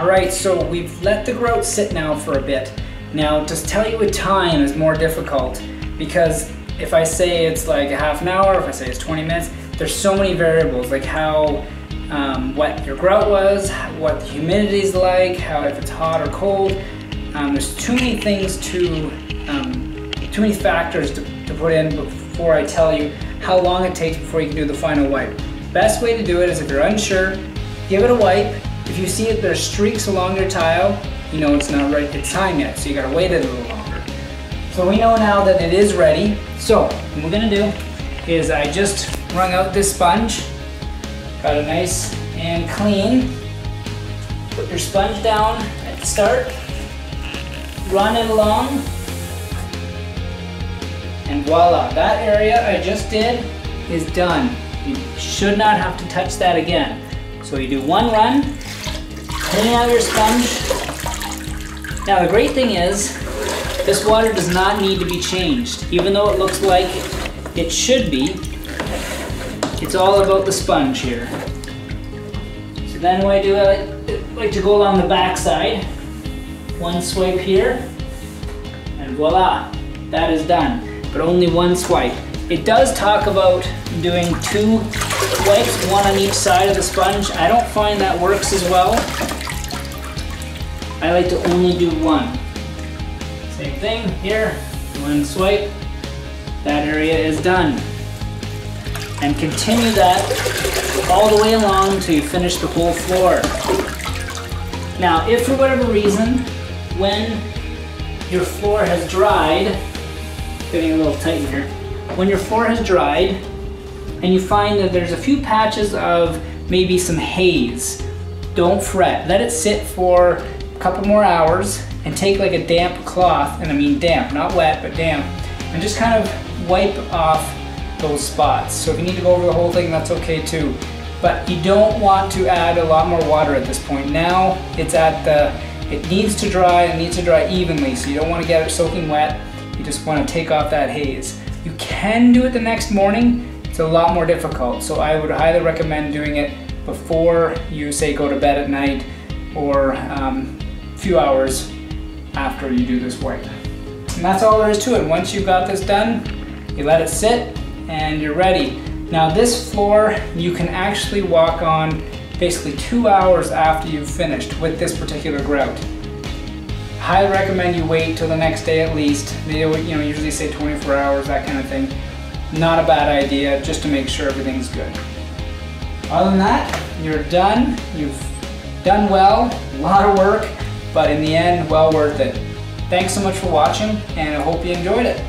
All right, so we've let the grout sit now for a bit. Now, to tell you a time is more difficult because if I say it's like a half an hour, if I say it's 20 minutes, there's so many variables, like how um, what your grout was, what the humidity is like, how if it's hot or cold. Um, there's too many things to, um, too many factors to, to put in before I tell you how long it takes before you can do the final wipe. Best way to do it is if you're unsure, give it a wipe. If you see that there's streaks along your tile, you know it's not right, it's time yet, so you gotta wait a little longer. So we know now that it is ready. So what we're gonna do is I just wrung out this sponge, got it nice and clean. Put your sponge down at the start, run it along, and voila, that area I just did is done. You should not have to touch that again. So you do one run, clean out your sponge. Now the great thing is, this water does not need to be changed. Even though it looks like it should be, it's all about the sponge here. So then what I do, I like to go along the back side. One swipe here, and voila, that is done. But only one swipe. It does talk about doing two wipes, one on each side of the sponge. I don't find that works as well. I like to only do one. Same thing here, one swipe, that area is done. And continue that all the way along until you finish the whole floor. Now, if for whatever reason, when your floor has dried, getting a little tight here, when your floor has dried and you find that there's a few patches of maybe some haze, don't fret. Let it sit for couple more hours and take like a damp cloth, and I mean damp, not wet, but damp, and just kind of wipe off those spots. So if you need to go over the whole thing, that's okay too. But you don't want to add a lot more water at this point. Now it's at the, it needs to dry, it needs to dry evenly, so you don't want to get it soaking wet. You just want to take off that haze. You can do it the next morning. It's a lot more difficult. So I would highly recommend doing it before you say go to bed at night or um, few hours after you do this wipe. And that's all there is to it. Once you've got this done, you let it sit and you're ready. Now this floor you can actually walk on basically two hours after you've finished with this particular grout. Highly recommend you wait till the next day at least. They you know usually say 24 hours, that kind of thing. Not a bad idea, just to make sure everything's good. Other than that, you're done. You've done well, a lot of work, but in the end, well worth it. Thanks so much for watching, and I hope you enjoyed it.